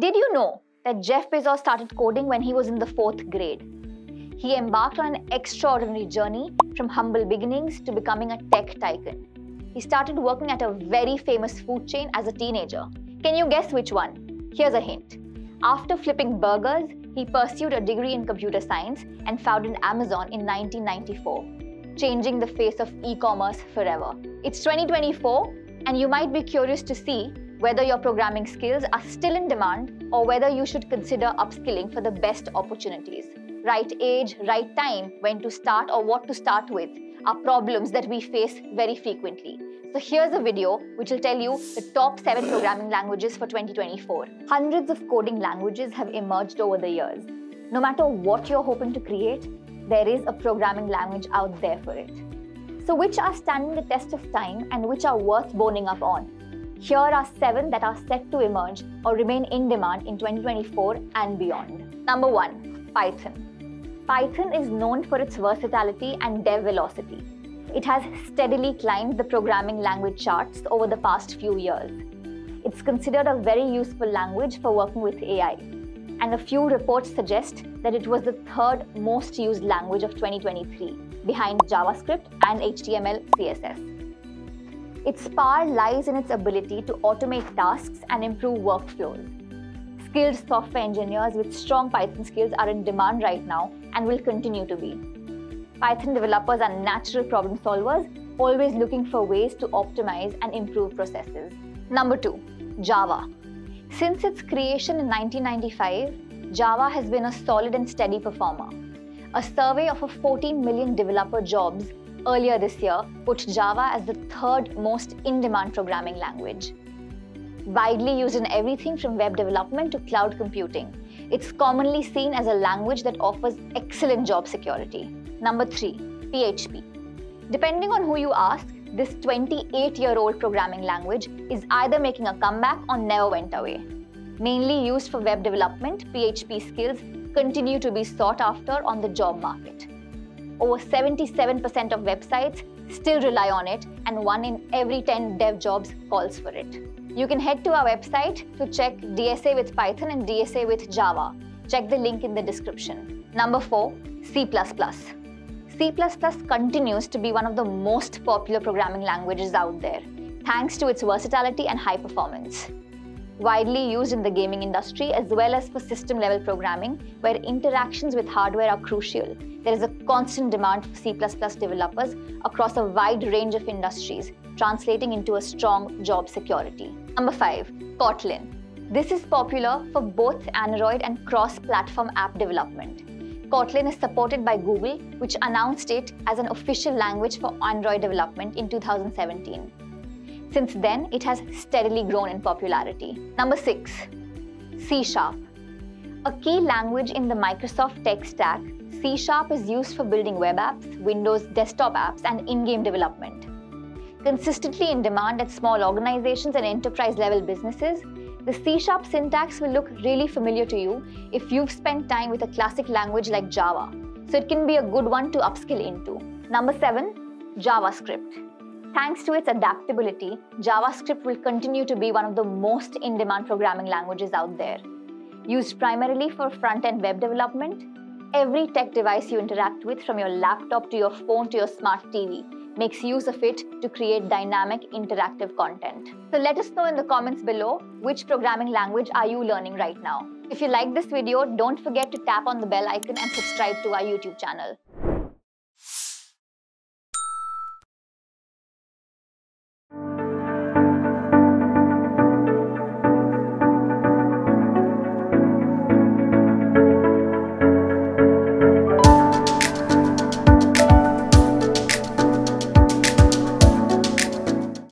Did you know that Jeff Bezos started coding when he was in the fourth grade? He embarked on an extraordinary journey from humble beginnings to becoming a tech tycoon. He started working at a very famous food chain as a teenager. Can you guess which one? Here's a hint. After flipping burgers, he pursued a degree in computer science and founded Amazon in 1994, changing the face of e commerce forever. It's 2024, and you might be curious to see whether your programming skills are still in demand or whether you should consider upskilling for the best opportunities. Right age, right time, when to start or what to start with are problems that we face very frequently. So here's a video which will tell you the top 7 programming languages for 2024. Hundreds of coding languages have emerged over the years. No matter what you're hoping to create, there is a programming language out there for it. So which are standing the test of time and which are worth boning up on? Here are seven that are set to emerge or remain in demand in 2024 and beyond. Number one, Python. Python is known for its versatility and dev velocity. It has steadily climbed the programming language charts over the past few years. It's considered a very useful language for working with AI, and a few reports suggest that it was the third most used language of 2023, behind JavaScript and HTML CSS. Its power lies in its ability to automate tasks and improve workflows. Skilled software engineers with strong Python skills are in demand right now and will continue to be. Python developers are natural problem solvers, always looking for ways to optimize and improve processes. Number two, Java. Since its creation in 1995, Java has been a solid and steady performer. A survey of 14 million developer jobs earlier this year put Java as the third most in demand programming language. Widely used in everything from web development to cloud computing, it's commonly seen as a language that offers excellent job security. Number three, PHP. Depending on who you ask, this 28 year old programming language is either making a comeback or never went away. Mainly used for web development, PHP skills continue to be sought after on the job market. Over 77% of websites still rely on it, and one in every 10 dev jobs calls for it. You can head to our website to check DSA with Python and DSA with Java. Check the link in the description. Number four, C++. C++ continues to be one of the most popular programming languages out there, thanks to its versatility and high performance widely used in the gaming industry as well as for system level programming, where interactions with hardware are crucial. There is a constant demand for C developers across a wide range of industries, translating into a strong job security. Number five, Kotlin. This is popular for both Android and cross platform app development. Kotlin is supported by Google, which announced it as an official language for Android development in 2017. Since then, it has steadily grown in popularity. Number six, C Sharp. A key language in the Microsoft tech stack, C Sharp is used for building web apps, Windows desktop apps, and in game development. Consistently in demand at small organizations and enterprise level businesses, the C Sharp syntax will look really familiar to you if you've spent time with a classic language like Java, so it can be a good one to upskill into. Number seven, JavaScript. Thanks to its adaptability, JavaScript will continue to be one of the most in demand programming languages out there. Used primarily for front end web development, every tech device you interact with, from your laptop to your phone to your smart TV, makes use of it to create dynamic interactive content. So let us know in the comments below which programming language are you learning right now. If you like this video, don't forget to tap on the bell icon and subscribe to our YouTube channel.